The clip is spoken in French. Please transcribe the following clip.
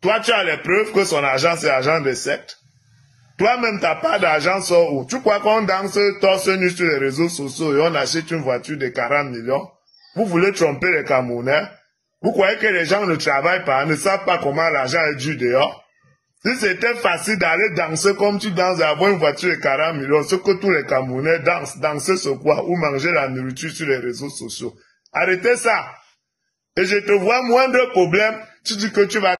Toi, tu as les preuves que son agent, c'est agent de secte. Toi-même, t'as pas d'argent, sort où? Tu crois qu'on danse torse nu sur les réseaux sociaux et on achète une voiture de 40 millions? Vous voulez tromper les Camerounais? Vous croyez que les gens ne travaillent pas, ne savent pas comment l'argent est dû dehors? Si c'était facile d'aller danser comme tu danses et avoir une voiture de 40 millions, ce que tous les Camerounais dansent, danser ce quoi? Ou manger la nourriture sur les réseaux sociaux. Arrêtez ça. Et je te vois moindre problème, tu dis que tu vas